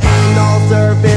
to end all surface.